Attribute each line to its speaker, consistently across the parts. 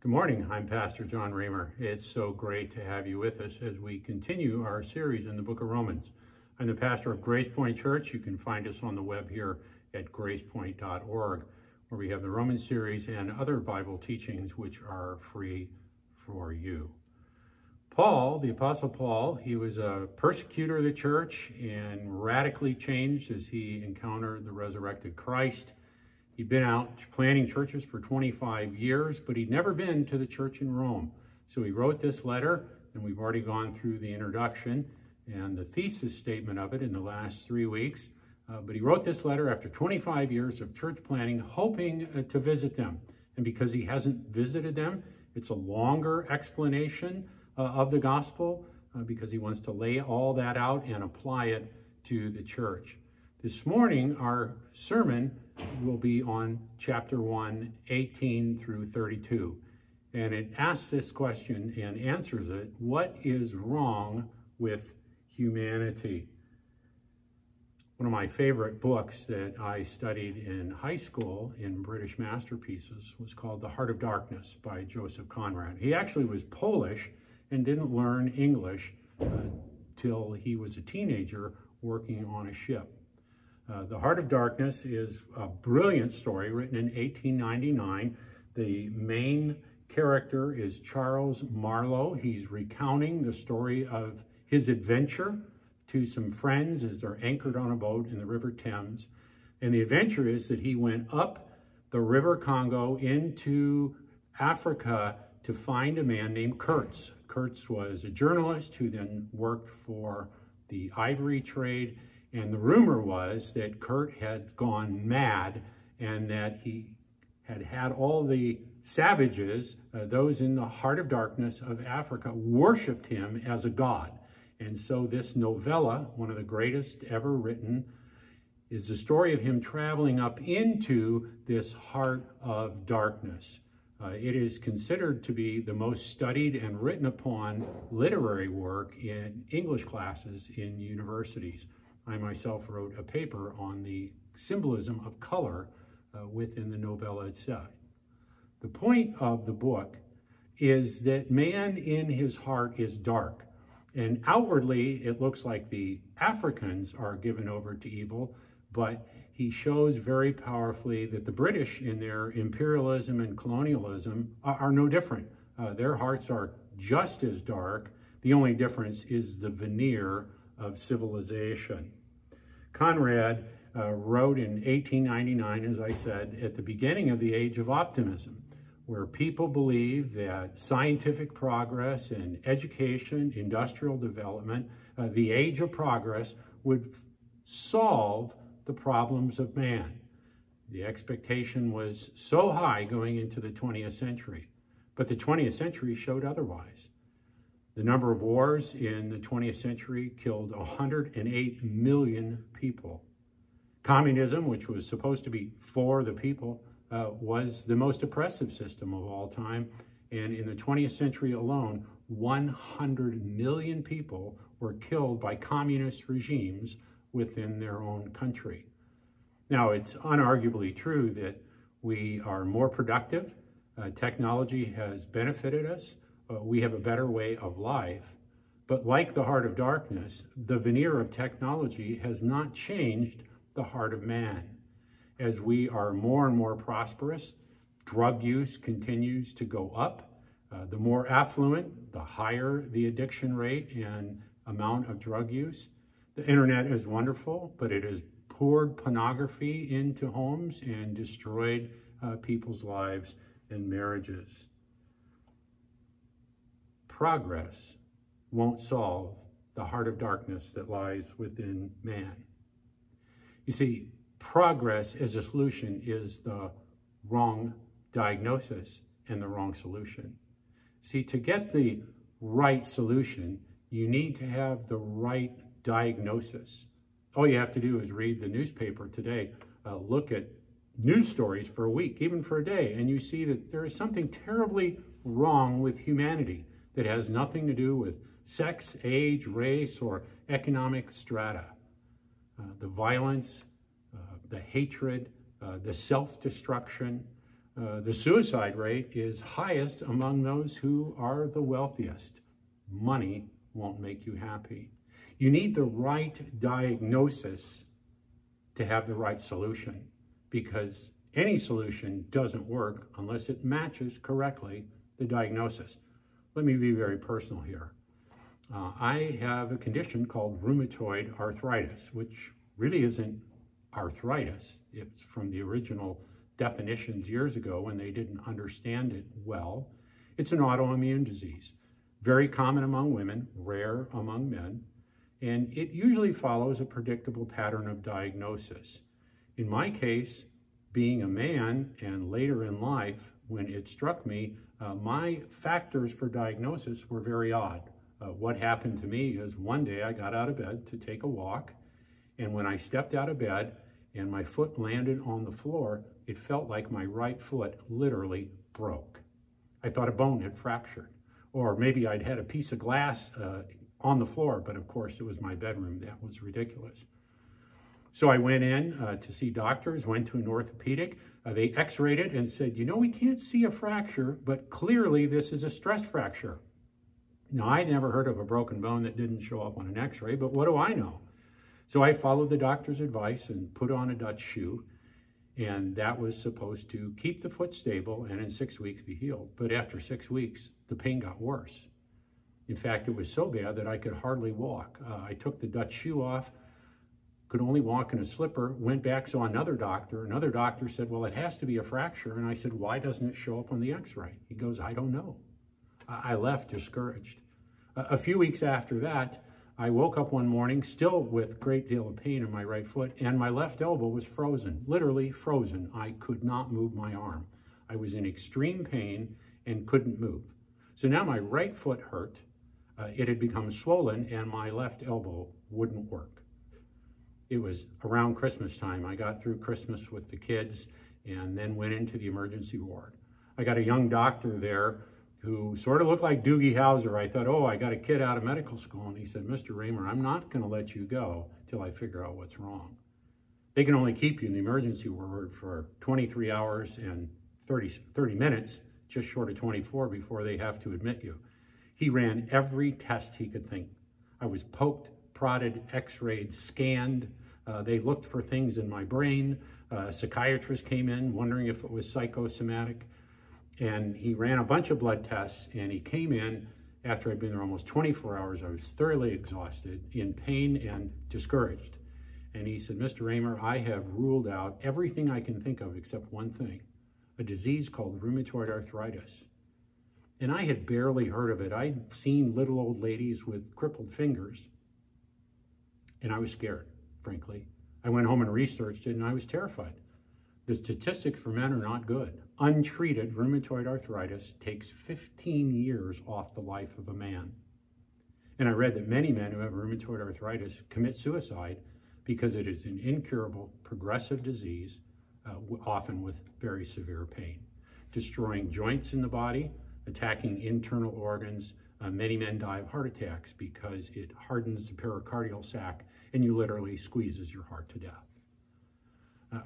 Speaker 1: Good morning. I'm Pastor John Raymer. It's so great to have you with us as we continue our series in the book of Romans. I'm the pastor of Gracepointe Church. You can find us on the web here at gracepoint.org, where we have the Roman series and other Bible teachings which are free for you. Paul, the Apostle Paul, he was a persecutor of the church and radically changed as he encountered the resurrected Christ. He'd been out planting churches for 25 years, but he'd never been to the church in Rome. So he wrote this letter, and we've already gone through the introduction and the thesis statement of it in the last three weeks. Uh, but he wrote this letter after 25 years of church planting, hoping uh, to visit them. And because he hasn't visited them, it's a longer explanation uh, of the gospel uh, because he wants to lay all that out and apply it to the church. This morning, our sermon will be on chapter 1, 18 through 32. And it asks this question and answers it What is wrong with humanity? One of my favorite books that I studied in high school in British masterpieces was called The Heart of Darkness by Joseph Conrad. He actually was Polish and didn't learn English uh, till he was a teenager working on a ship. Uh, the Heart of Darkness is a brilliant story written in 1899. The main character is Charles Marlow. He's recounting the story of his adventure to some friends as they're anchored on a boat in the River Thames. And the adventure is that he went up the River Congo into Africa to find a man named Kurtz. Kurtz was a journalist who then worked for the ivory trade and the rumor was that Kurtz had gone mad and that he had had all the savages, uh, those in the heart of darkness of Africa, worshiped him as a god. And so this novella, one of the greatest ever written, is the story of him traveling up into this heart of darkness. Uh, it is considered to be the most studied and written upon literary work in English classes in universities. I myself wrote a paper on the symbolism of color uh, within the novella itself. The point of the book is that man in his heart is dark. And outwardly, it looks like the Africans are given over to evil, but he shows very powerfully that the British, in their imperialism and colonialism, are, are no different. Uh, their hearts are just as dark. The only difference is the veneer of civilization. Conrad uh, wrote in 1899, as I said, at the beginning of the age of optimism, where people believed that scientific progress in education, industrial development, uh, the age of progress would solve the problems of man. The expectation was so high going into the 20th century, but the 20th century showed otherwise. The number of wars in the 20th century killed 108 million people. Communism, which was supposed to be for the people, uh, was the most oppressive system of all time. And in the 20th century alone, 100 million people were killed by communist regimes within their own country. Now, it's unarguably true that we are more productive. Uh, technology has benefited us uh, we have a better way of life. But like the heart of darkness, the veneer of technology has not changed the heart of man. As we are more and more prosperous, drug use continues to go up. Uh, the more affluent, the higher the addiction rate and amount of drug use. The internet is wonderful, but it has poured pornography into homes and destroyed uh, people's lives and marriages progress won't solve the heart of darkness that lies within man. You see, progress as a solution is the wrong diagnosis and the wrong solution. See, to get the right solution, you need to have the right diagnosis. All you have to do is read the newspaper today, uh, look at news stories for a week, even for a day, and you see that there is something terribly wrong with humanity that has nothing to do with sex, age, race, or economic strata. Uh, the violence, uh, the hatred, uh, the self-destruction, Uh, the suicide rate is highest among those who are the wealthiest. Money won't make you happy. You need the right diagnosis to have the right solution because any solution doesn't work unless it matches correctly the diagnosis. Let me be very personal here. Uh, I have a condition called rheumatoid arthritis, which really isn't arthritis. It's from the original definitions years ago when they didn't understand it well. It's an autoimmune disease, very common among women, rare among men, and it usually follows a predictable pattern of diagnosis. In my case, being a man and later in life, when it struck me, uh, my factors for diagnosis were very odd. Uh, what happened to me is one day I got out of bed to take a walk, and when I stepped out of bed and my foot landed on the floor, it felt like my right foot literally broke. I thought a bone had fractured, or maybe I'd had a piece of glass uh, on the floor, but of course it was my bedroom. That was ridiculous. So I went in uh, to see doctors, went to an orthopedic. Uh, they x-rayed it and said, you know, we can't see a fracture, but clearly this is a stress fracture. Now, I never heard of a broken bone that didn't show up on an x-ray, but what do I know? So I followed the doctor's advice and put on a Dutch shoe, and that was supposed to keep the foot stable and in six weeks be healed. But after six weeks, the pain got worse. In fact, it was so bad that I could hardly walk. Uh, I took the Dutch shoe off, could only walk in a slipper, went back, saw another doctor. Another doctor said, well, it has to be a fracture. And I said, why doesn't it show up on the x-ray? He goes, I don't know. I left discouraged. A few weeks after that, I woke up one morning still with great deal of pain in my right foot and my left elbow was frozen, literally frozen. I could not move my arm. I was in extreme pain and couldn't move. So now my right foot hurt. Uh, it had become swollen and my left elbow wouldn't work. It was around Christmas time. I got through Christmas with the kids and then went into the emergency ward. I got a young doctor there who sort of looked like Doogie Howser. I thought, oh, I got a kid out of medical school. And he said, Mr. Raymer, I'm not going to let you go till I figure out what's wrong. They can only keep you in the emergency ward for 23 hours and 30, 30 minutes, just short of 24 before they have to admit you. He ran every test he could think. I was poked, prodded, x-rayed, scanned. Uh, they looked for things in my brain. Uh, a psychiatrist came in wondering if it was psychosomatic and he ran a bunch of blood tests and he came in after I'd been there almost 24 hours. I was thoroughly exhausted, in pain and discouraged. And he said, Mr. Raymer, I have ruled out everything I can think of except one thing, a disease called rheumatoid arthritis. And I had barely heard of it. I'd seen little old ladies with crippled fingers. And I was scared, frankly. I went home and researched it and I was terrified. The statistics for men are not good. Untreated rheumatoid arthritis takes 15 years off the life of a man. And I read that many men who have rheumatoid arthritis commit suicide because it is an incurable, progressive disease, uh, often with very severe pain, destroying joints in the body, attacking internal organs. Uh, many men die of heart attacks because it hardens the pericardial sac and you literally squeezes your heart to death.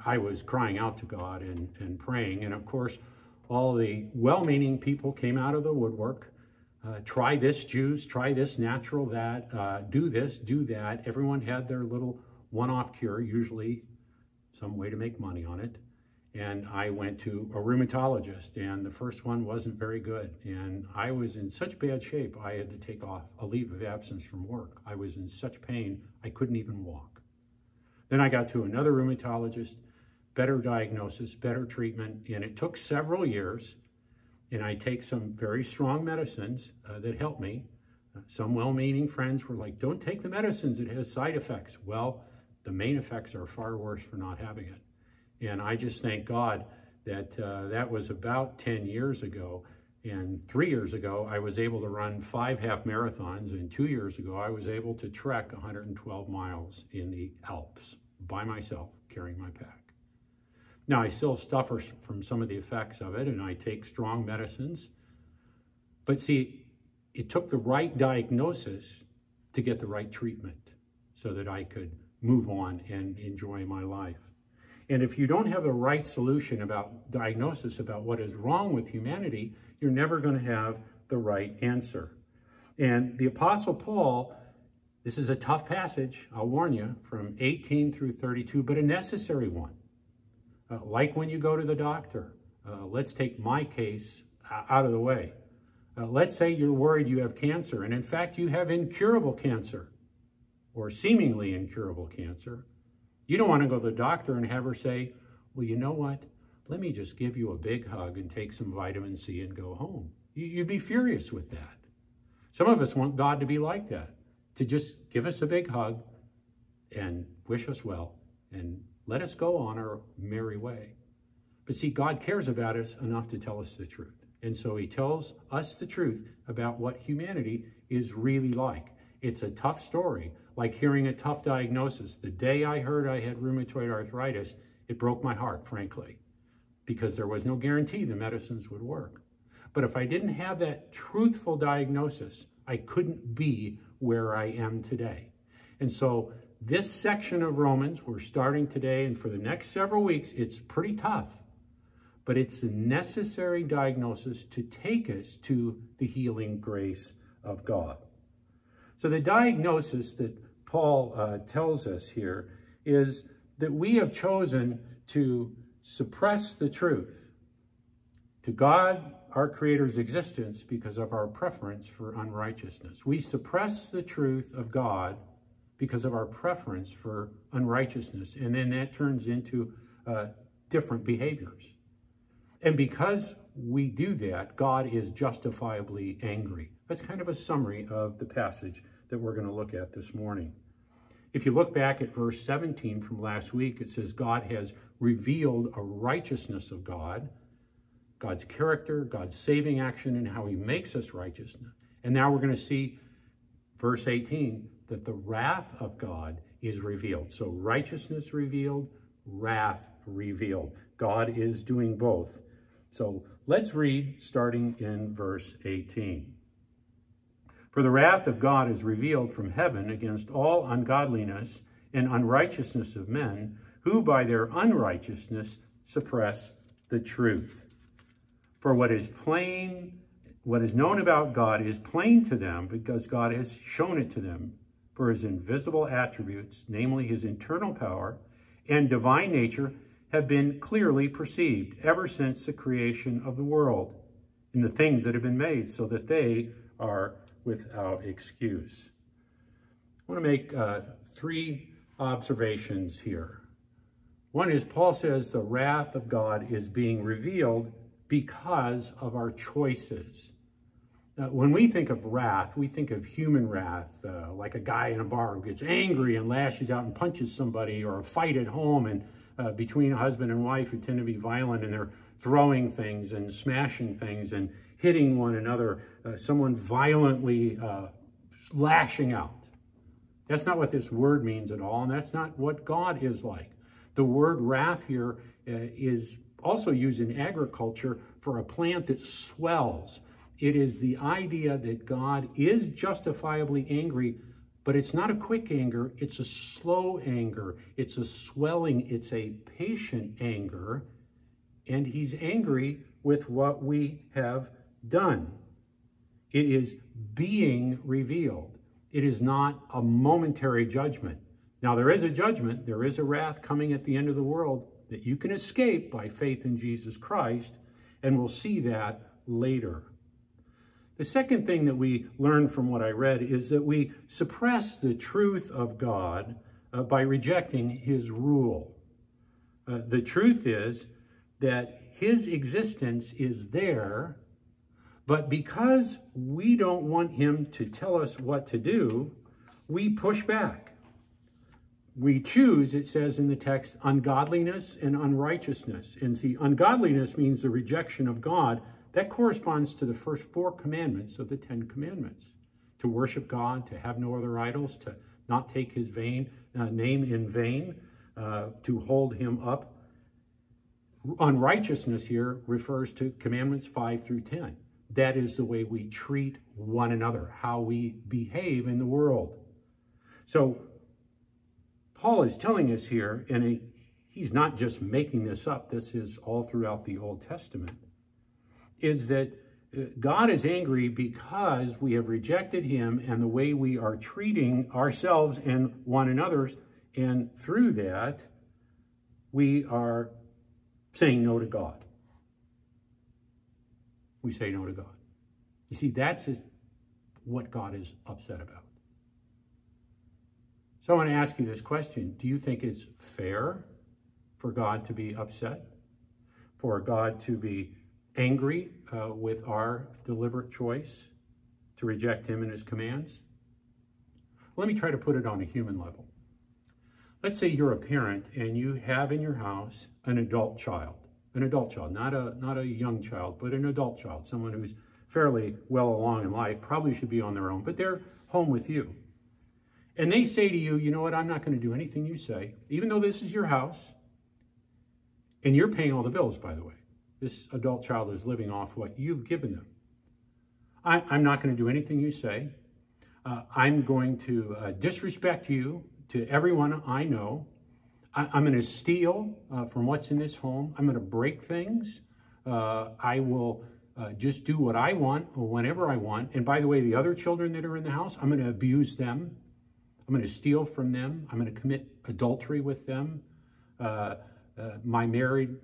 Speaker 1: I was crying out to God and, and praying. And of course, all the well-meaning people came out of the woodwork. Uh, try this juice, try this natural, that, uh, do this, do that. Everyone had their little one-off cure, usually some way to make money on it. And I went to a rheumatologist, and the first one wasn't very good. And I was in such bad shape, I had to take off a leave of absence from work. I was in such pain, I couldn't even walk. Then I got to another rheumatologist, better diagnosis, better treatment, and it took several years. And I take some very strong medicines uh, that help me. Some well-meaning friends were like, don't take the medicines, it has side effects. Well, the main effects are far worse for not having it. And I just thank God that uh, that was about 10 years ago. And three years ago, I was able to run five half marathons. And two years ago, I was able to trek 112 miles in the Alps by myself carrying my pack. Now, I still suffer from some of the effects of it, and I take strong medicines. But see, it took the right diagnosis to get the right treatment so that I could move on and enjoy my life. And if you don't have the right solution about diagnosis about what is wrong with humanity, you're never going to have the right answer. And the Apostle Paul, this is a tough passage, I'll warn you, from 18 through 32, but a necessary one. Uh, like when you go to the doctor, uh, let's take my case out of the way. Uh, let's say you're worried you have cancer, and in fact, you have incurable cancer or seemingly incurable cancer. You don't want to go to the doctor and have her say, well, you know what? Let me just give you a big hug and take some vitamin C and go home. You'd be furious with that. Some of us want God to be like that, to just give us a big hug and wish us well and let us go on our merry way. But see, God cares about us enough to tell us the truth. And so he tells us the truth about what humanity is really like. It's a tough story, like hearing a tough diagnosis. The day I heard I had rheumatoid arthritis, it broke my heart, frankly, because there was no guarantee the medicines would work. But if I didn't have that truthful diagnosis, I couldn't be where I am today. And so this section of Romans, we're starting today, and for the next several weeks, it's pretty tough but it's the necessary diagnosis to take us to the healing grace of God. So the diagnosis that Paul uh, tells us here is that we have chosen to suppress the truth to God, our Creator's existence, because of our preference for unrighteousness. We suppress the truth of God because of our preference for unrighteousness, and then that turns into uh, different behaviors. And because we do that, God is justifiably angry. That's kind of a summary of the passage that we're going to look at this morning. If you look back at verse 17 from last week, it says God has revealed a righteousness of God, God's character, God's saving action, and how he makes us righteous. And now we're going to see, verse 18, that the wrath of God is revealed. So righteousness revealed, wrath revealed. God is doing both. So let's read starting in verse 18. For the wrath of God is revealed from heaven against all ungodliness and unrighteousness of men, who by their unrighteousness suppress the truth. For what is plain, what is known about God is plain to them because God has shown it to them. For his invisible attributes, namely his internal power and divine nature, have been clearly perceived ever since the creation of the world in the things that have been made, so that they are without excuse. I want to make uh, three observations here. One is Paul says the wrath of God is being revealed because of our choices. Uh, when we think of wrath, we think of human wrath, uh, like a guy in a bar who gets angry and lashes out and punches somebody, or a fight at home and uh, between a husband and wife who tend to be violent and they're throwing things and smashing things and hitting one another, uh, someone violently uh, lashing out. That's not what this word means at all, and that's not what God is like. The word wrath here uh, is also used in agriculture for a plant that swells. It is the idea that God is justifiably angry but it's not a quick anger, it's a slow anger. It's a swelling, it's a patient anger. And he's angry with what we have done. It is being revealed. It is not a momentary judgment. Now, there is a judgment, there is a wrath coming at the end of the world that you can escape by faith in Jesus Christ, and we'll see that later. The second thing that we learn from what I read is that we suppress the truth of God uh, by rejecting his rule. Uh, the truth is that his existence is there, but because we don't want him to tell us what to do, we push back. We choose, it says in the text, ungodliness and unrighteousness. And see, ungodliness means the rejection of God that corresponds to the first four commandments of the Ten Commandments. To worship God, to have no other idols, to not take his vain, uh, name in vain, uh, to hold him up. Unrighteousness here refers to commandments 5 through 10. That is the way we treat one another, how we behave in the world. So Paul is telling us here and he's not just making this up, this is all throughout the Old Testament, is that uh, God is angry because we have rejected him and the way we are treating ourselves and one another's. And through that, we are saying no to God. We say no to God. You see, that's what God is upset about. So I want to ask you this question Do you think it's fair for God to be upset? For God to be angry uh, with our deliberate choice to reject Him and His commands? Let me try to put it on a human level. Let's say you're a parent and you have in your house an adult child, an adult child, not a, not a young child, but an adult child, someone who's fairly well along in life, probably should be on their own, but they're home with you. And they say to you, you know what, I'm not going to do anything you say, even though this is your house, and you're paying all the bills, by the way. This adult child is living off what you've given them. I, am not going to do anything you say. Uh, I'm going to uh, disrespect you to everyone I know. I, am going to steal uh, from what's in this home. I'm going to break things. Uh, I will uh, just do what I want whenever I want. And by the way, the other children that are in the house, I'm going to abuse them. I'm going to steal from them. I'm going to commit adultery with them. Uh, uh, my married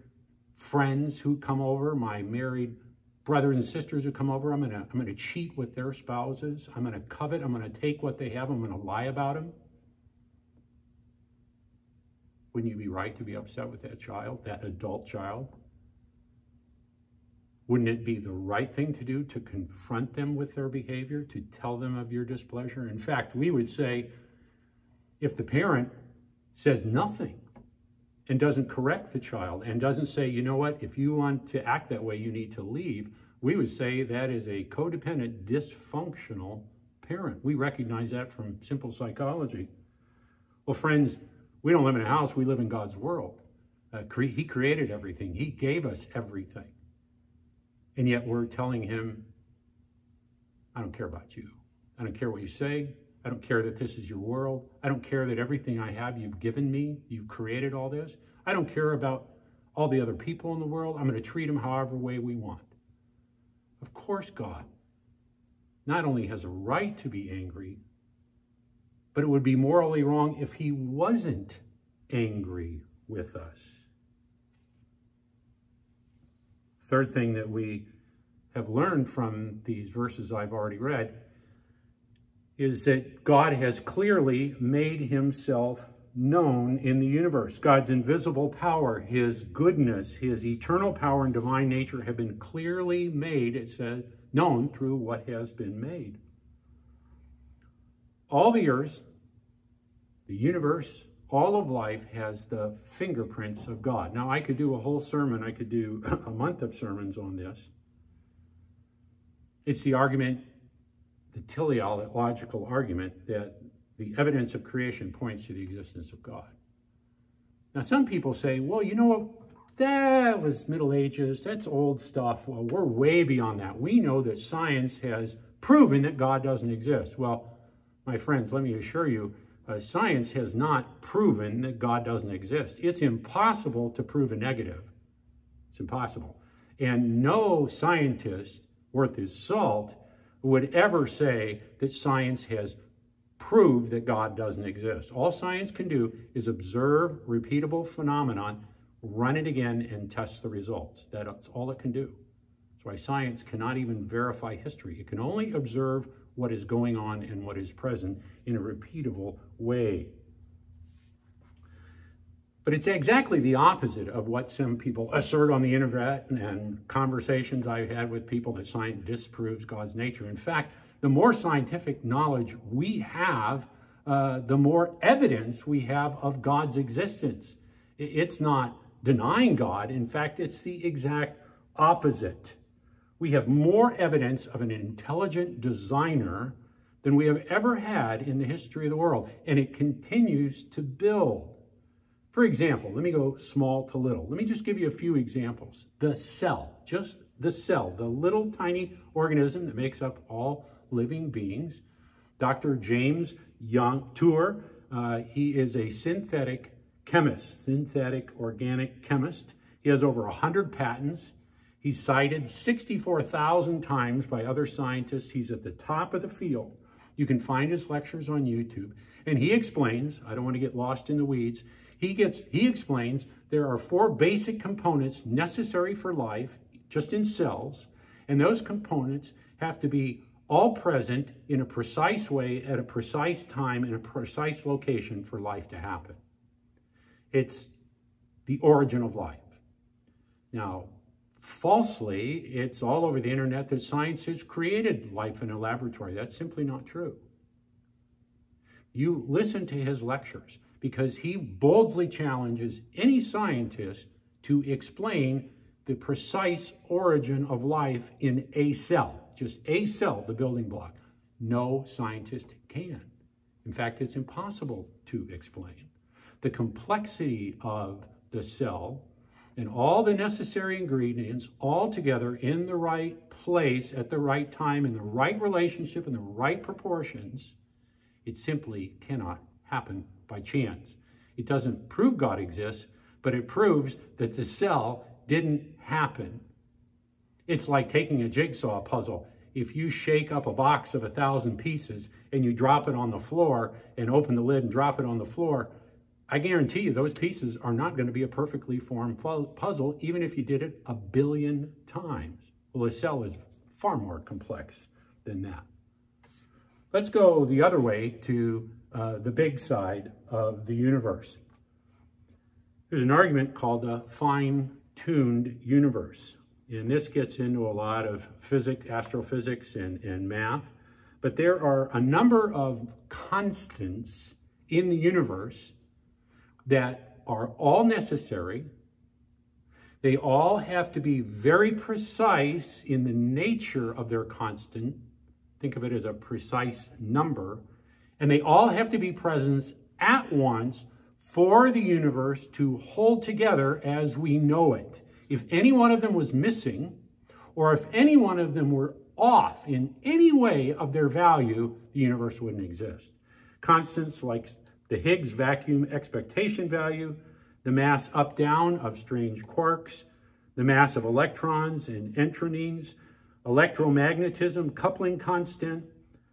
Speaker 1: friends who come over, my married brothers and sisters who come over, I'm going to I'm going to cheat with their spouses. I'm going to covet. I'm going to take what they have. I'm going to lie about them. Wouldn't you be right to be upset with that child, that adult child? Wouldn't it be the right thing to do to confront them with their behavior, to tell them of your displeasure? In fact, we would say if the parent says nothing and doesn't correct the child and doesn't say, you know what, if you want to act that way, you need to leave, we would say that is a codependent, dysfunctional parent. We recognize that from simple psychology. Well, friends, we don't live in a house, we live in God's world. Uh, cre he created everything, He gave us everything. And yet we're telling Him, I don't care about you. I don't care what you say. I don't care that this is your world. I don't care that everything I have you've given me. You've created all this. I don't care about all the other people in the world. I'm going to treat them however way we want. Of course, God not only has a right to be angry, but it would be morally wrong if he wasn't angry with us. Third thing that we have learned from these verses I've already read is that God has clearly made himself known in the universe. God's invisible power, his goodness, his eternal power and divine nature have been clearly made, it says, known through what has been made. All the earth, the universe, all of life has the fingerprints of God. Now, I could do a whole sermon, I could do a month of sermons on this. It's the argument, the teleological argument, that the evidence of creation points to the existence of God. Now, some people say, well, you know what? That was Middle Ages. That's old stuff. Well, we're way beyond that. We know that science has proven that God doesn't exist. Well, my friends, let me assure you, uh, science has not proven that God doesn't exist. It's impossible to prove a negative. It's impossible. And no scientist worth his salt would ever say that science has proved that God doesn't exist. All science can do is observe repeatable phenomenon, run it again, and test the results. That's all it can do. That's why science cannot even verify history. It can only observe what is going on and what is present in a repeatable way. But it's exactly the opposite of what some people assert on the internet and conversations I've had with people that science disproves God's nature. In fact, the more scientific knowledge we have, uh, the more evidence we have of God's existence. It's not denying God. In fact, it's the exact opposite we have more evidence of an intelligent designer than we have ever had in the history of the world, and it continues to build. For example, let me go small to little. Let me just give you a few examples. The cell, just the cell, the little tiny organism that makes up all living beings. Dr. James Young Tour, uh, he is a synthetic chemist, synthetic organic chemist. He has over 100 patents. He's cited 64,000 times by other scientists. He's at the top of the field. You can find his lectures on YouTube. And he explains, I don't want to get lost in the weeds, he, gets, he explains there are four basic components necessary for life, just in cells, and those components have to be all present in a precise way at a precise time in a precise location for life to happen. It's the origin of life. Now, falsely, it's all over the internet that science has created life in a laboratory. That's simply not true. You listen to his lectures because he boldly challenges any scientist to explain the precise origin of life in a cell, just a cell, the building block. No scientist can. In fact, it's impossible to explain. The complexity of the cell and all the necessary ingredients all together in the right place at the right time in the right relationship in the right proportions, it simply cannot happen by chance. It doesn't prove God exists, but it proves that the cell didn't happen. It's like taking a jigsaw puzzle. If you shake up a box of a thousand pieces and you drop it on the floor and open the lid and drop it on the floor, I guarantee you those pieces are not going to be a perfectly formed puzzle, even if you did it a billion times. Well, a cell is far more complex than that. Let's go the other way to uh, the big side of the universe. There's an argument called the fine-tuned universe. And this gets into a lot of physics, astrophysics, and, and math. But there are a number of constants in the universe that are all necessary. They all have to be very precise in the nature of their constant. Think of it as a precise number. And they all have to be present at once for the universe to hold together as we know it. If any one of them was missing, or if any one of them were off in any way of their value, the universe wouldn't exist. Constants like the Higgs vacuum expectation value, the mass up-down of strange quarks, the mass of electrons and intronins, electromagnetism, coupling constant,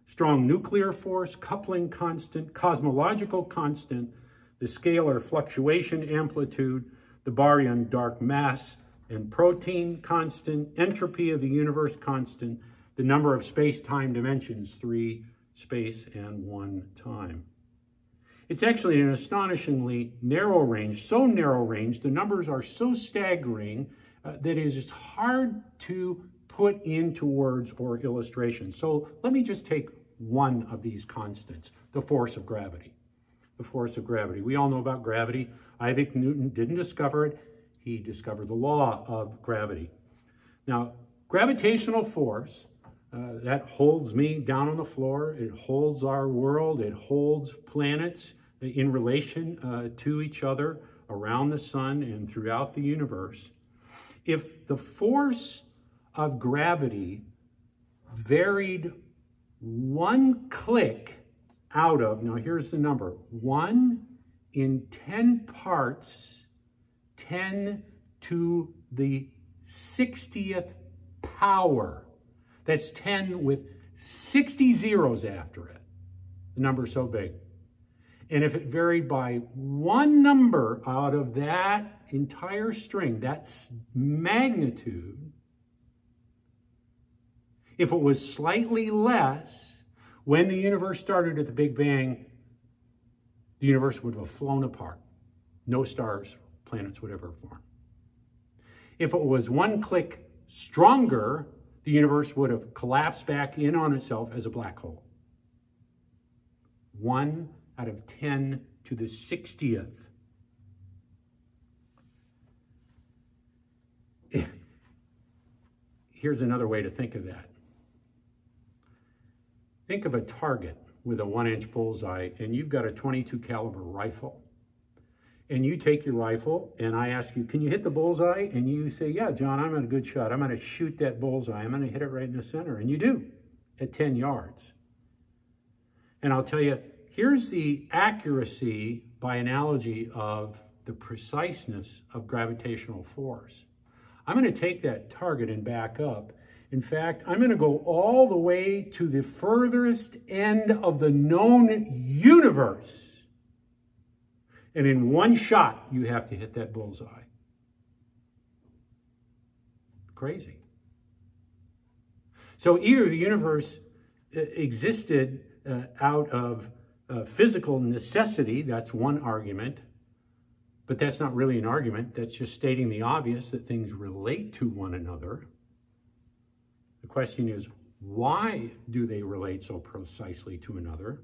Speaker 1: strong nuclear force, coupling constant, cosmological constant, the scalar fluctuation amplitude, the baryon dark mass and protein constant, entropy of the universe constant, the number of space-time dimensions, three space and one time. It's actually an astonishingly narrow range, so narrow range, the numbers are so staggering uh, that it is hard to put into words or illustrations. So let me just take one of these constants, the force of gravity. The force of gravity. We all know about gravity. Isaac Newton didn't discover it. He discovered the law of gravity. Now, gravitational force, uh, that holds me down on the floor. It holds our world. It holds planets in relation uh, to each other around the sun and throughout the universe. If the force of gravity varied one click out of, now here's the number, one in 10 parts, 10 to the 60th power. That's 10 with 60 zeros after it. The number's so big. And if it varied by one number out of that entire string, that's magnitude, if it was slightly less, when the universe started at the Big Bang, the universe would have flown apart. No stars, planets would ever form. If it was one click stronger, the universe would have collapsed back in on itself as a black hole. One out of 10 to the 60th. Here's another way to think of that. Think of a target with a one inch bullseye and you've got a 22 caliber rifle. And you take your rifle and I ask you, can you hit the bullseye? And you say, yeah, John, I'm a good shot. I'm going to shoot that bullseye. I'm going to hit it right in the center. And you do at 10 yards. And I'll tell you, here's the accuracy by analogy of the preciseness of gravitational force. I'm going to take that target and back up. In fact, I'm going to go all the way to the furthest end of the known universe. And in one shot, you have to hit that bullseye. Crazy. So either the universe uh, existed uh, out of uh, physical necessity, that's one argument, but that's not really an argument. That's just stating the obvious that things relate to one another. The question is, why do they relate so precisely to another?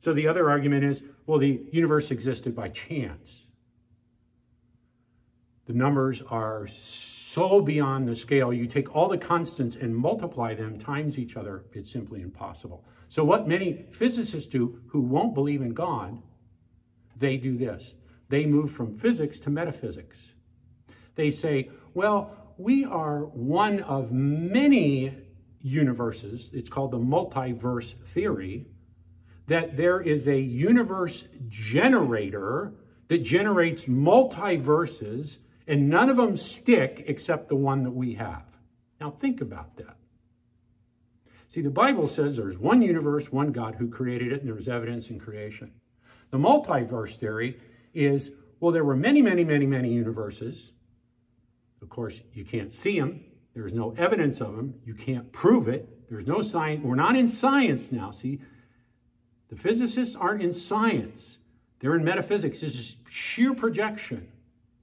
Speaker 1: So the other argument is, well, the universe existed by chance. The numbers are so beyond the scale. You take all the constants and multiply them times each other, it's simply impossible. So what many physicists do who won't believe in God, they do this. They move from physics to metaphysics. They say, well, we are one of many universes. It's called the multiverse theory. That there is a universe generator that generates multiverses, and none of them stick except the one that we have. Now, think about that. See, the Bible says there's one universe, one God who created it, and there's evidence in creation. The multiverse theory is, well, there were many, many, many, many universes. Of course, you can't see them. There's no evidence of them. You can't prove it. There's no science. We're not in science now. See, the physicists aren't in science. They're in metaphysics. This is sheer projection,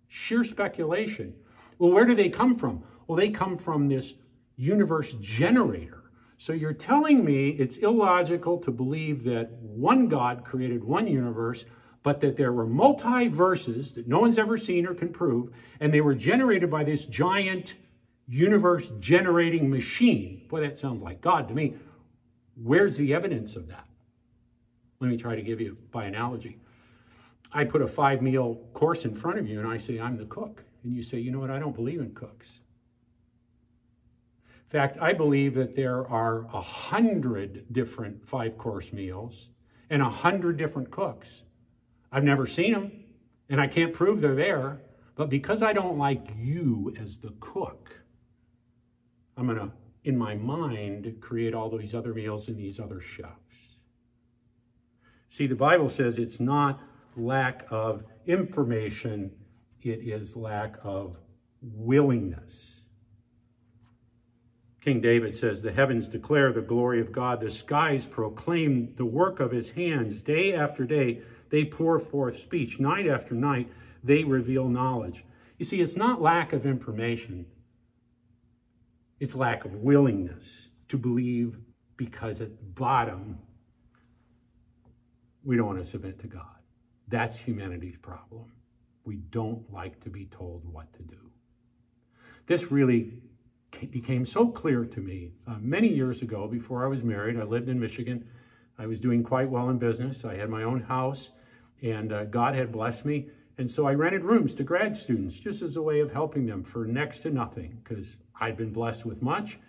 Speaker 1: sheer speculation. Well, where do they come from? Well, they come from this universe generator. So you're telling me it's illogical to believe that one God created one universe but that there were multiverses that no one's ever seen or can prove, and they were generated by this giant universe generating machine. Boy, that sounds like God to me. Where's the evidence of that? Let me try to give you by analogy. I put a five meal course in front of you and I say, I'm the cook. And you say, you know what, I don't believe in cooks. In fact, I believe that there are a hundred different five course meals and a hundred different cooks. I've never seen them, and I can't prove they're there. But because I don't like you as the cook, I'm going to, in my mind, create all these other meals and these other chefs. See, the Bible says it's not lack of information, it is lack of willingness. King David says, The heavens declare the glory of God, the skies proclaim the work of his hands. Day after day, they pour forth speech. Night after night, they reveal knowledge. You see, it's not lack of information, it's lack of willingness to believe because at bottom, we don't want to submit to God. That's humanity's problem. We don't like to be told what to do. This really became so clear to me uh, many years ago before I was married. I lived in Michigan. I was doing quite well in business. I had my own house, and uh, God had blessed me. And so I rented rooms to grad students just as a way of helping them for next to nothing because I'd been blessed with much.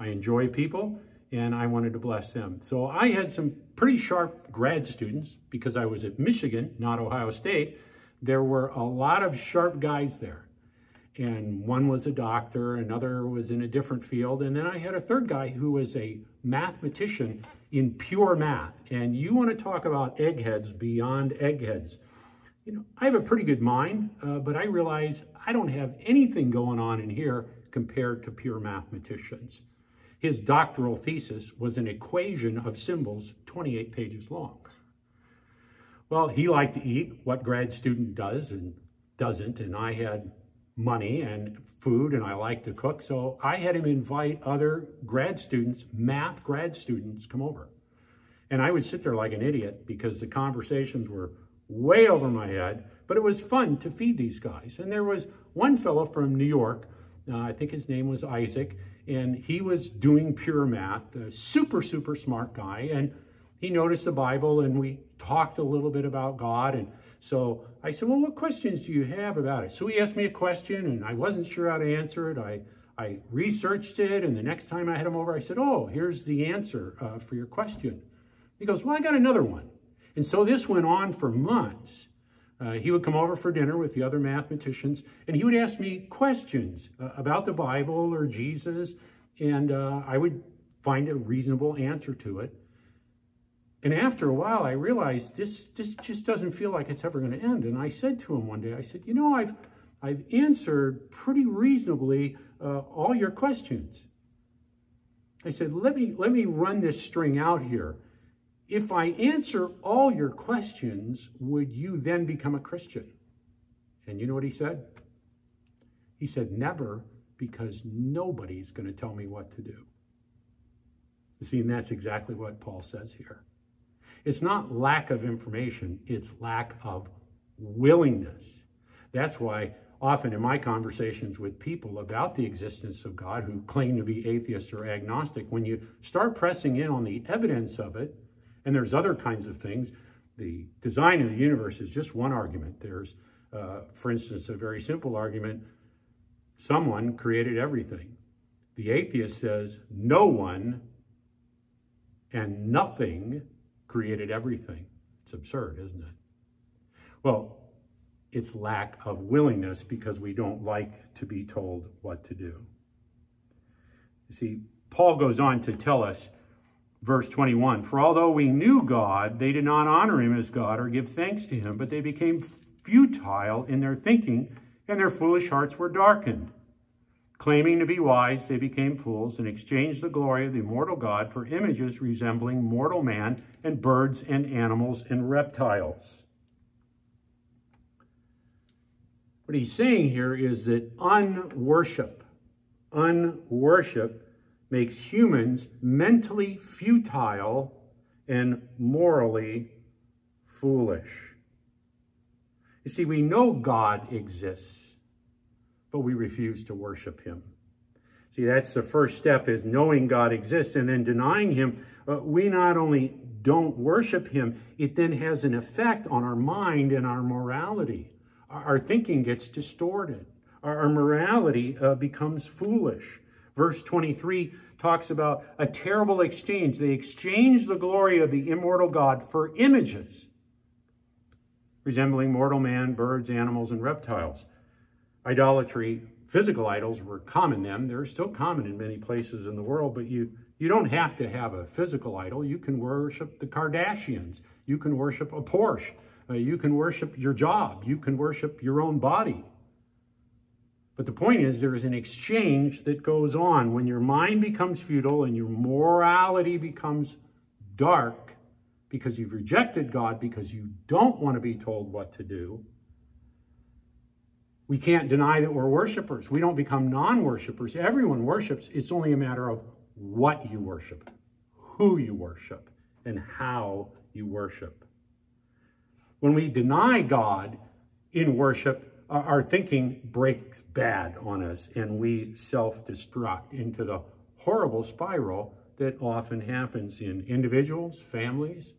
Speaker 1: I enjoy people, and I wanted to bless them. So I had some pretty sharp grad students because I was at Michigan, not Ohio State. There were a lot of sharp guys there and one was a doctor, another was in a different field, and then I had a third guy who was a mathematician in pure math. And you want to talk about eggheads beyond eggheads. You know, I have a pretty good mind, uh, but I realize I don't have anything going on in here compared to pure mathematicians. His doctoral thesis was an equation of symbols 28 pages long. Well, he liked to eat what grad student does and doesn't, and I had money and food and I liked to cook. So I had him invite other grad students, math grad students, come over. And I would sit there like an idiot because the conversations were way over my head, but it was fun to feed these guys. And there was one fellow from New York, uh, I think his name was Isaac, and he was doing pure math, a super, super smart guy. And he noticed the Bible and we talked a little bit about God. And so I said, well, what questions do you have about it? So he asked me a question and I wasn't sure how to answer it. I, I researched it and the next time I had him over, I said, oh, here's the answer uh, for your question. He goes, well, I got another one. And so this went on for months. Uh, he would come over for dinner with the other mathematicians, and he would ask me questions uh, about the Bible or Jesus, and uh, I would find a reasonable answer to it. And after a while, I realized this, this just doesn't feel like it's ever going to end. And I said to him one day, I said, you know, I've, I've answered pretty reasonably uh, all your questions. I said, let me, let me run this string out here. If I answer all your questions, would you then become a Christian? And you know what he said? He said, never, because nobody's going to tell me what to do. You see, and that's exactly what Paul says here. It's not lack of information, it's lack of willingness. That's why often in my conversations with people about the existence of God who claim to be atheists or agnostic, when you start pressing in on the evidence of it, and there's other kinds of things, the design of the universe is just one argument. There's, uh, for instance, a very simple argument someone created everything. The atheist says no one and nothing created everything. It's absurd, isn't it? Well, it's lack of willingness because we don't like to be told what to do. You see, Paul goes on to tell us, verse 21 For although we knew God, they did not honor him as God or give thanks to him, but they became futile in their thinking, and their foolish hearts were darkened. Claiming to be wise, they became fools and exchanged the glory of the immortal God for images resembling mortal man and birds and animals and reptiles. What he's saying here is that unworship, unworship makes humans mentally futile and morally foolish. You see, we know God exists but we refuse to worship him. See, that's the first step is knowing God exists and then denying him. Uh, we not only don't worship him, it then has an effect on our mind and our morality. Our, thinking gets distorted. Our, our morality uh, becomes foolish. Verse 23 talks about a terrible exchange. They exchanged the glory of the immortal God for images resembling mortal man, birds, animals, and reptiles idolatry, physical idols were common then. They're still common in many places in the world, but you, you don't have to have a physical idol. You can worship the Kardashians. You can worship a Porsche. Uh, you can worship your job. You can worship your own body. But the point is, there is an exchange that goes on when your mind becomes futile and your morality becomes dark because you've rejected God because you don't want to be told what to do we can't deny that we're worshipers. We don't become non worshipers. Everyone worships. It's only a matter of what you worship, who you worship, and how you worship. When we deny God in worship, our thinking breaks bad on us and we self destruct into the horrible spiral that often happens in individuals, families,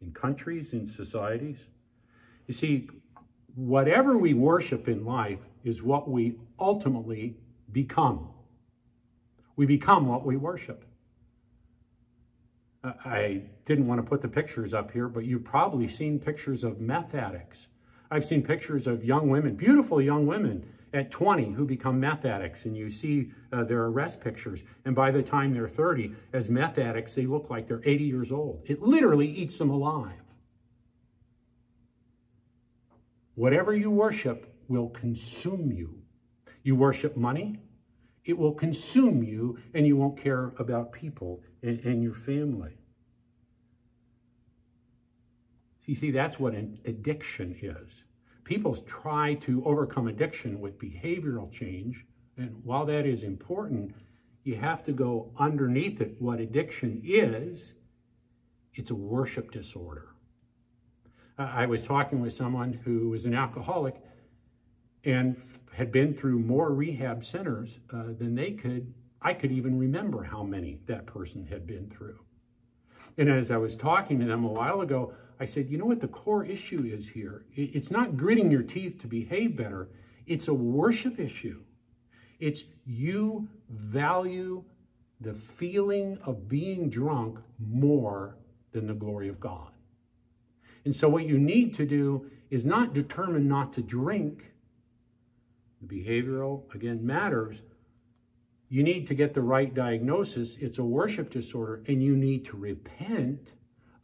Speaker 1: in countries, in societies. You see, whatever we worship in life is what we ultimately become. We become what we worship. I didn't want to put the pictures up here, but you've probably seen pictures of meth addicts. I've seen pictures of young women, beautiful young women at 20 who become meth addicts, and you see uh, their arrest pictures. And by the time they're 30, as meth addicts, they look like they're 80 years old. It literally eats them alive. Whatever you worship will consume you. You worship money, it will consume you, and you won't care about people and, and your family. You see, that's what an addiction is. People try to overcome addiction with behavioral change, and while that is important, you have to go underneath it. What addiction is, it's a worship disorder. I was talking with someone who was an alcoholic and had been through more rehab centers uh, than they could, I could even remember how many that person had been through. And as I was talking to them a while ago, I said, you know what the core issue is here? It's not gritting your teeth to behave better. It's a worship issue. It's you value the feeling of being drunk more than the glory of God. And so what you need to do is not determine not to drink. The behavioral, again, matters. You need to get the right diagnosis. It's a worship disorder, and you need to repent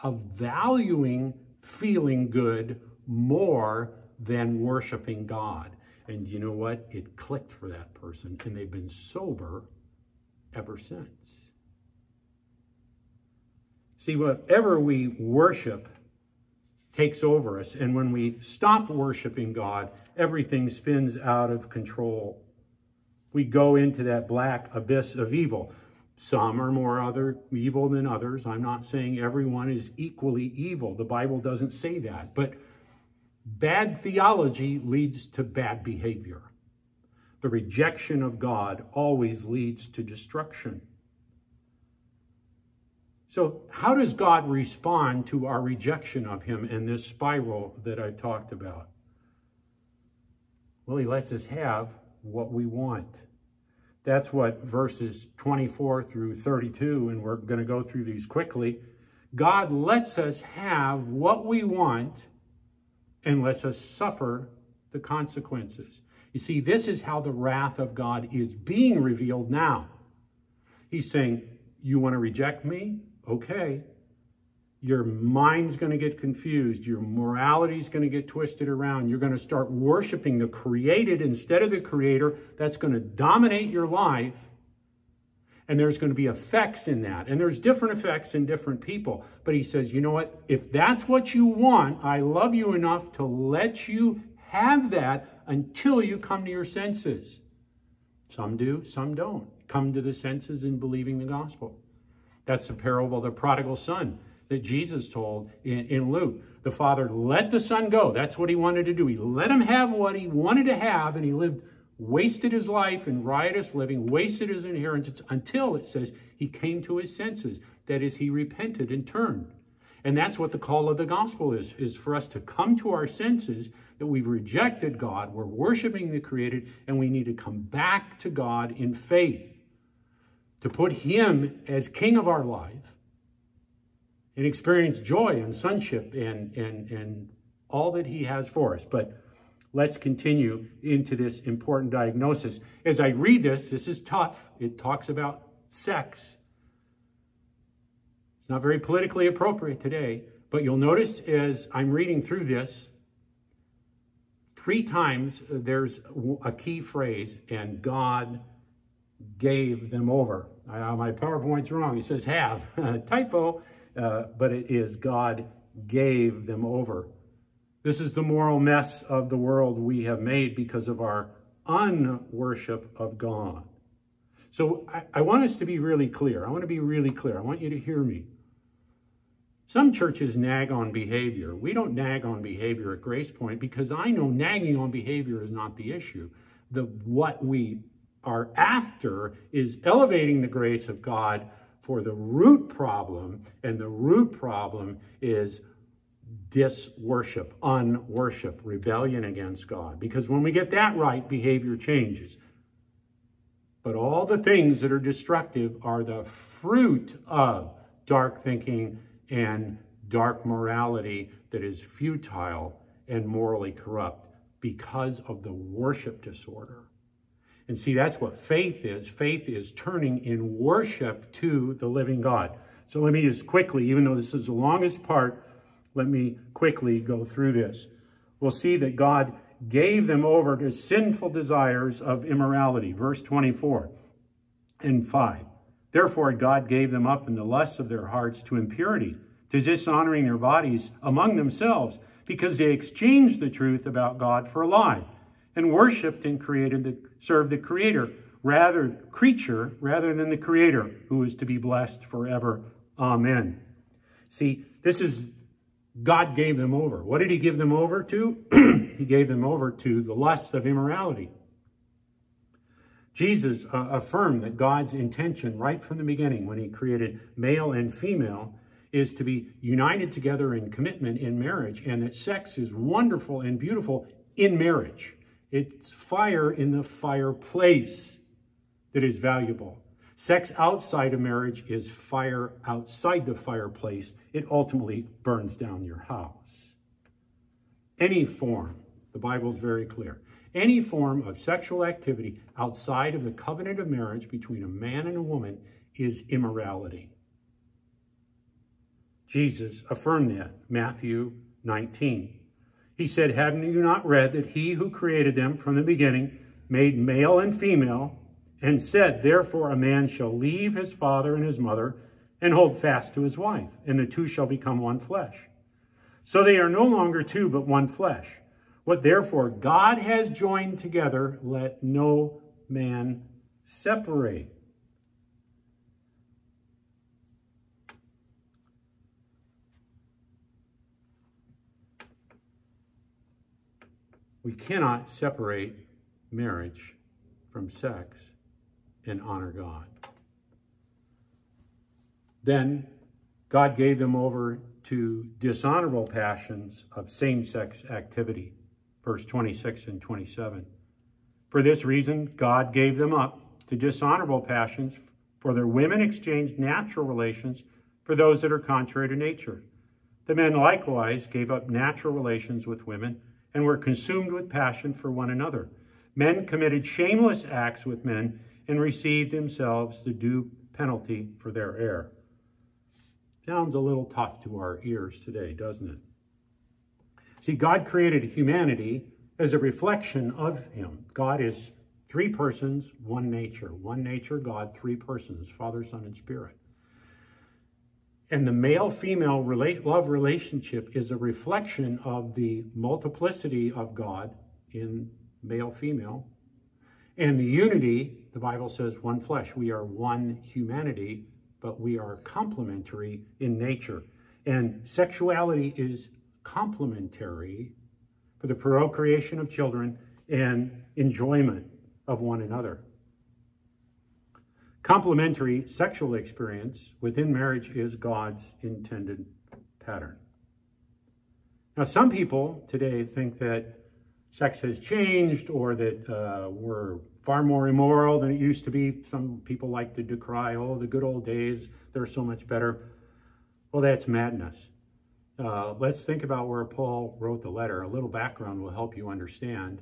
Speaker 1: of valuing feeling good more than worshiping God. And you know what? It clicked for that person, and they've been sober ever since. See, whatever we worship takes over us. And when we stop worshiping God, everything spins out of control. We go into that black abyss of evil. Some are more other evil than others. I'm not saying everyone is equally evil. The Bible doesn't say that. But bad theology leads to bad behavior. The rejection of God always leads to destruction. So, how does God respond to our rejection of Him in this spiral that I talked about? Well, He lets us have what we want. That's what verses 24 through 32, and we're going to go through these quickly. God lets us have what we want and lets us suffer the consequences. You see, this is how the wrath of God is being revealed now. He's saying, You want to reject me? Okay. Your mind's going to get confused. Your morality's going to get twisted around. You're going to start worshiping the created instead of the creator. That's going to dominate your life. And there's going to be effects in that. And there's different effects in different people. But he says, you know what? If that's what you want, I love you enough to let you have that until you come to your senses. Some do, some don't. Come to the senses in believing the gospel. That's the parable of the prodigal son that Jesus told in, in, Luke. The father let the son go. That's what he wanted to do. He let him have what he wanted to have, and he lived, wasted his life in riotous living, wasted his inheritance until it says he came to his senses. That is, he repented and turned. And that's what the call of the gospel is, is for us to come to our senses that we've rejected God, we're worshiping the created, and we need to come back to God in faith to put him as king of our life and experience joy and sonship and, and, and all that he has for us. But let's continue into this important diagnosis. As I read this, this is tough. It talks about sex. It's not very politically appropriate today, but you'll notice as I'm reading through this, three times there's a key phrase, and God gave them over. Uh, my PowerPoint's wrong. He says have. Typo, uh, but it is God gave them over. This is the moral mess of the world we have made because of our unworship of God. So I, I want us to be really clear. I want to be really clear. I want you to hear me. Some churches nag on behavior. We don't nag on behavior at Gracepointe because I know nagging on behavior is not the issue. The what we are after is elevating the grace of God for the root problem, and the root problem is disworship, unworship, rebellion against God. Because when we get that right, behavior changes. But all the things that are destructive are the fruit of dark thinking and dark morality that is futile and morally corrupt because of the worship disorder. And see, that's what faith is. Faith is turning in worship to the living God. So let me just quickly, even though this is the longest part, let me quickly go through this. We'll see that God gave them over to sinful desires of immorality. Verse 24 and 5. Therefore, God gave them up in the lusts of their hearts to impurity, to dishonoring their bodies among themselves, because they exchanged the truth about God for a lie and worshiped and created the, served the creator rather creature rather than the creator who is to be blessed forever. Amen. See this is god gave them over. What did he give them over to? He gave them over to the lust of immorality. Jesus uh, affirmed that god's intention right from the beginning when he created male and female is to be united together in commitment in marriage and that sex is wonderful and beautiful in marriage it's fire in the fireplace that is valuable. Sex outside of marriage is fire outside the fireplace. It ultimately burns down your house. any form, the Bible is very clear, any form of sexual activity outside of the covenant of marriage between a man and a woman is immorality. Jesus affirmed that, Matthew 19. He said, Haven't you not read that he who created them from the beginning made male and female, and said, Therefore a man shall leave his father and his mother and hold fast to his wife, and the two shall become one flesh. So they are no longer two, but one flesh. What therefore God has joined together, let no man separate. We cannot separate marriage from sex and honor God. Then God gave them over to dishonorable passions of same sex activity. Verse 26 and 27. For this reason, God gave them up to dishonorable passions, for their women exchanged natural relations for those that are contrary to nature. The men likewise gave up natural relations with women and were consumed with passion for one another. Men committed shameless acts with men and received themselves the due penalty for their error. Sounds a little tough to our ears today, doesn't it? See, God created humanity as a reflection of Him. God is three persons, one nature. One nature, God, three persons Father, Son, and Spirit. And the male female love relationship is a reflection of the multiplicity of God in male female. And the unity, the Bible says, one flesh. We are one humanity, but we are complementary in nature. And sexuality is complementary for the procreation of children and enjoyment of one another. Complementary sexual experience within marriage is God's intended pattern. Now, some people today think that sex has changed or that uh, we're far more immoral than it used to be. Some people like to decry, oh, the good old days, they're so much better. Well, that's madness. Uh, let's think about where Paul wrote the letter. A little background will help you understand.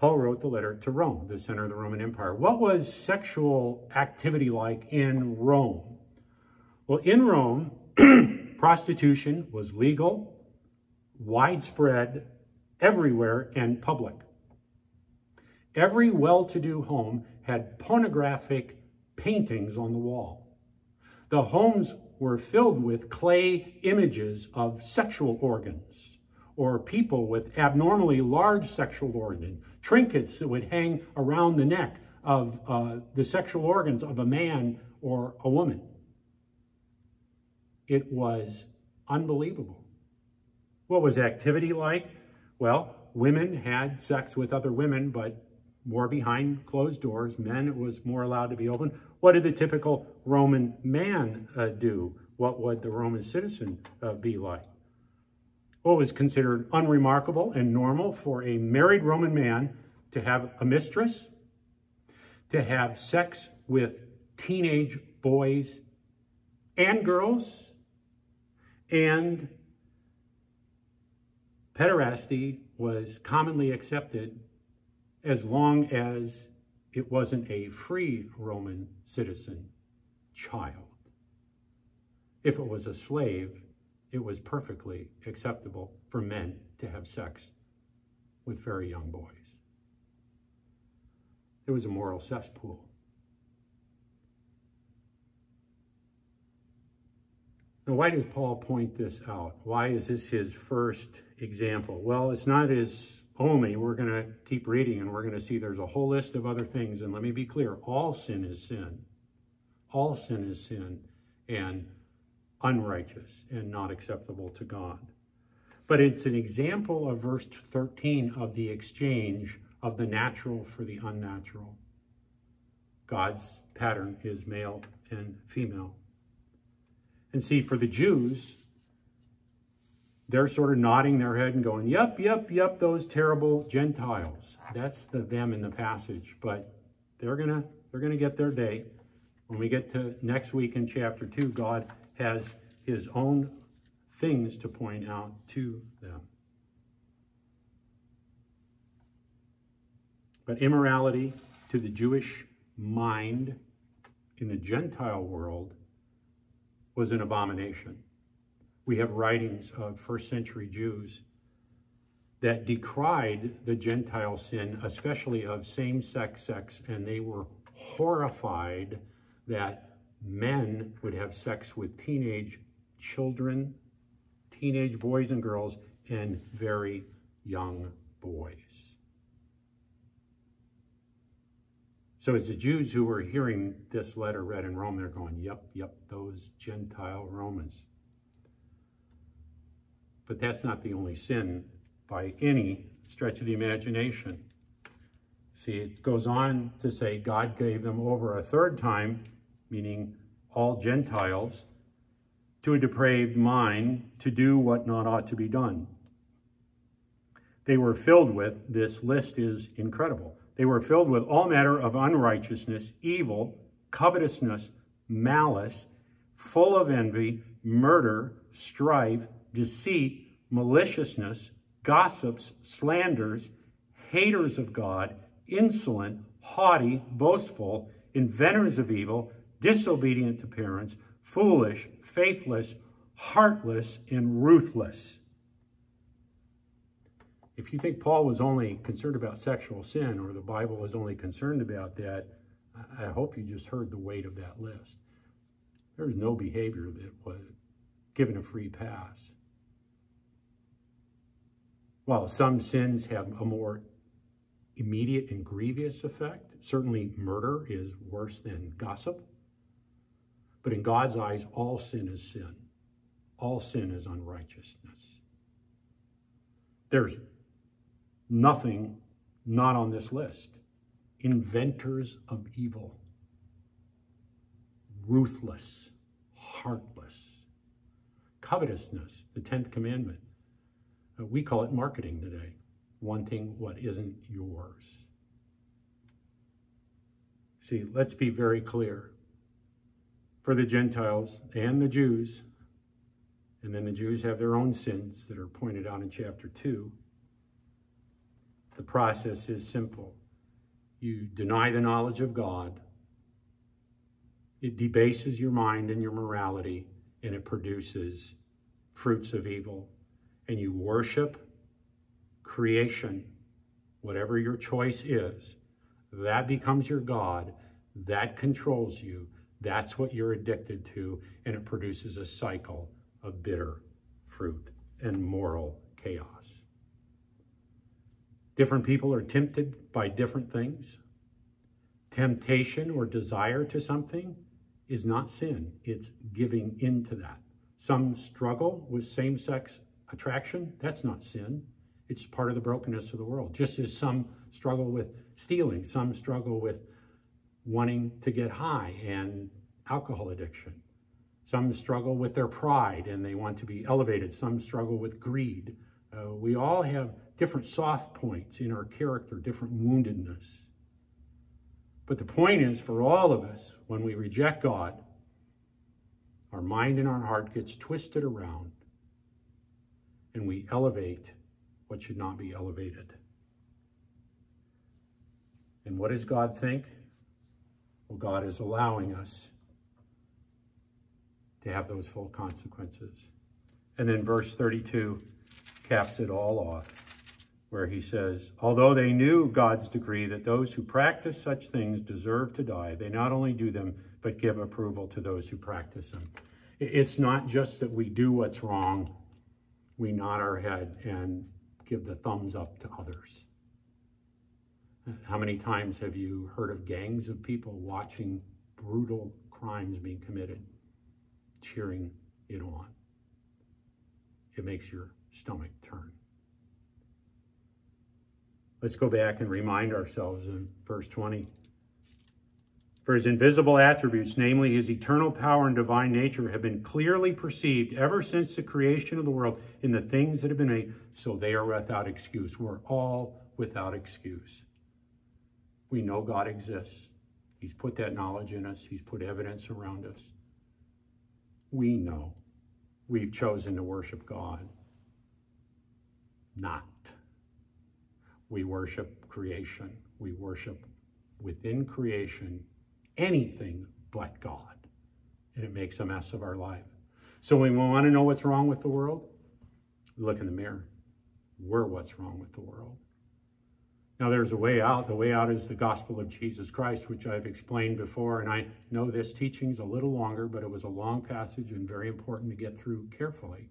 Speaker 1: Paul wrote the letter to Rome, the center of the Roman Empire. What was sexual activity like in Rome? Well, in Rome, prostitution was legal, widespread, everywhere, and public. Every well-to-do home had pornographic paintings on the wall. The homes were filled with clay images of sexual organs or people with abnormally large sexual organs, trinkets that would hang around the neck of uh, the sexual organs of a man or a woman. It was unbelievable. What was activity like? Well, women had sex with other women, but more behind closed doors. Men, was more allowed to be open. What did the typical Roman man uh, do? What would the Roman citizen uh, be like? What was considered unremarkable and normal for a married Roman man to have a mistress, to have sex with teenage boys and girls, and pederasty was commonly accepted as long as it wasn't a free Roman citizen child. If it was a slave, it was perfectly acceptable for men to have sex with very young boys. It was a moral cesspool. Now, why does Paul point this out? Why is this his first example? Well, it's not his only. We're going to keep reading and we're going to see there's a whole list of other things. And let me be clear all sin is sin. All sin is sin. And unrighteous and not acceptable to God. But it's an example of verse 13 of the exchange of the natural for the unnatural. God's pattern is male and female. And see, for the Jews, they're sort of nodding their head and going, yep, yep, yep, those terrible Gentiles. That's the them in the passage. But they're gonna they're gonna get their day. When we get to next week in chapter two, God has his own things to point out to them. But immorality to the Jewish mind in the Gentile world was an abomination. We have writings of first century Jews that decried the Gentile sin, especially of same-sex sex, and they were horrified that men would have sex with teenage children, teenage boys and girls, and very young boys. So it's the Jews who were hearing this letter read in Rome, they're going, yep, yep, those Gentile Romans. But that's not the only sin by any stretch of the imagination. See, it goes on to say God gave them over a third time, meaning all Gentiles, to a depraved mind to do what not ought to be done. They were filled with, this list is incredible, they were filled with all manner of unrighteousness, evil, covetousness, malice, full of envy, murder, strife, deceit, maliciousness, gossips, slanders, haters of God, insolent, haughty, boastful, inventors of evil, disobedient to parents, foolish, faithless, heartless, and ruthless. If you think Paul was only concerned about sexual sin or the Bible is only concerned about that, I hope you just heard the weight of that list. There's no behavior that was given a free pass. While some sins have a more immediate and grievous effect, certainly murder is worse than gossip. But in God's eyes, all sin is sin. All sin is unrighteousness. There's nothing not on this list. Inventors of evil, ruthless, heartless, covetousness, the 10th commandment. Uh, we call it marketing today, wanting what isn't yours. See, let's be very clear for the Gentiles and the Jews. And then the Jews have their own sins that are pointed out in chapter 2. The process is simple. You deny the knowledge of God. It debases your mind and your morality, and it produces fruits of evil. And you worship creation, whatever your choice is. That becomes your God. That controls you. That's what you're addicted to, and it produces a cycle of bitter fruit and moral chaos. Different people are tempted by different things. Temptation or desire to something is not sin, it's giving into that. Some struggle with same sex attraction, that's not sin. It's part of the brokenness of the world. Just as some struggle with stealing, some struggle with wanting to get high and alcohol addiction. Some struggle with their pride and they want to be elevated. Some struggle with greed. Uh, we all have different soft points in our character, different woundedness. But the point is for all of us, when we reject God, our mind and our heart gets twisted around and we elevate what should not be elevated. And what does God think? Well, God is allowing us to have those full consequences. And then verse 32 caps it all off, where he says, Although they knew God's decree that those who practice such things deserve to die, they not only do them, but give approval to those who practice them. It's not just that we do what's wrong, we nod our head and give the thumbs up to others. How many times have you heard of gangs of people watching brutal crimes being committed, cheering it on? It makes your stomach turn. Let's go back and remind ourselves in verse 20. For his invisible attributes, namely his eternal power and divine nature, have been clearly perceived ever since the creation of the world in the things that have been made, so they are without excuse. We're all without excuse. We know God exists. He's put that knowledge in us. He's put evidence around us. We know we've chosen to worship God. Not. We worship creation. we worship within creation anything but God. And it makes a mess of our life. So when we want to know what's wrong with the world, look in the mirror. We're what's wrong with the world. Now, there's a way out. The way out is the gospel of Jesus Christ, which I've explained before. And I know this teaching is a little longer, but it was a long passage and very important to get through carefully.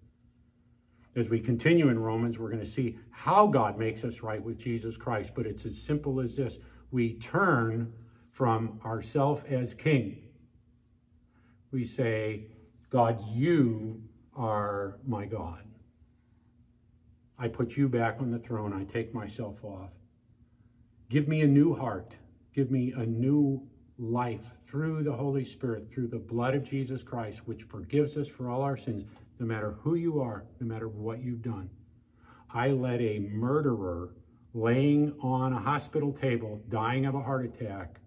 Speaker 1: As we continue in Romans, we're going to see how God makes us right with Jesus Christ. But it's as simple as this we turn from ourself as king. We say, God, you are my God. I put you back on the throne. I take myself off. Give me a new heart. Give me a new life through the Holy Spirit, through the blood of Jesus Christ, which forgives us for all our sins, no matter who you are, no matter what you've done. I led a murderer laying on a hospital table, dying of a heart attack,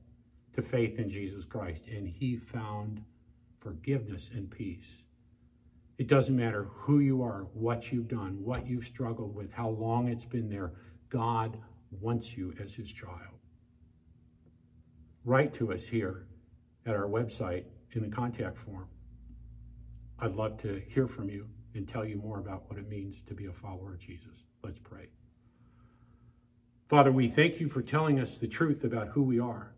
Speaker 1: to faith in Jesus Christ, and he found forgiveness and peace. It doesn't matter who you are, what you've done, what you've struggled with, how long it's been there. God wants you as his child. Write to us here at our website in the contact form. I'd love to hear from you and tell you more about what it means to be a follower of Jesus. Let's pray. Father, we thank you for telling us the truth about who we are,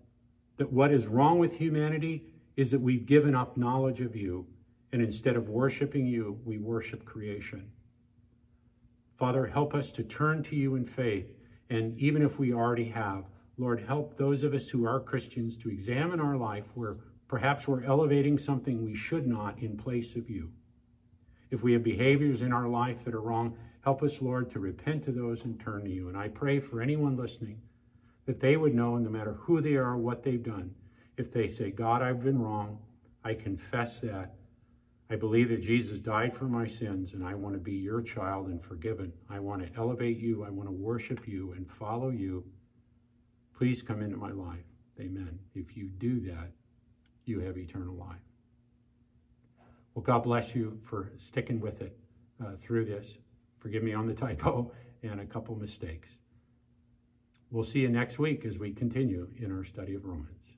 Speaker 1: that what is wrong with humanity is that we've given up knowledge of you, and instead of worshiping you, we worship creation. Father, help us to turn to you in faith and even if we already have, Lord, help those of us who are Christians to examine our life where perhaps we're elevating something we should not in place of you. If we have behaviors in our life that are wrong, help us, Lord, to repent to those and turn to you. And I pray for anyone listening that they would know, no matter who they are, what they've done, if they say, God, I've been wrong, I confess that, I believe that Jesus died for my sins, and I want to be your child and forgiven. I want to elevate you. I want to worship you and follow you. Please come into my life. Amen. If you do that, you have eternal life. Well, God bless you for sticking with it uh, through this. Forgive me on the typo and a couple mistakes. We'll see you next week as we continue in our study of Romans.